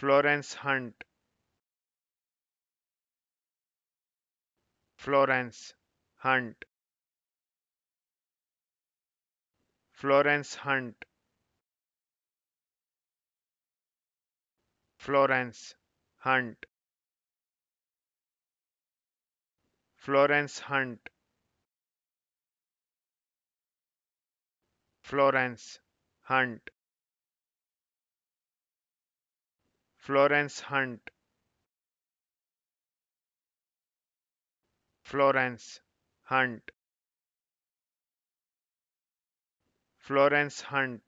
Florence Hunt. Florence Hunt. Florence Hunt. Florence Hunt. Florence Hunt. Florence Hunt Florence Hunt. Florence Hunt. Florence Hunt